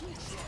teach you.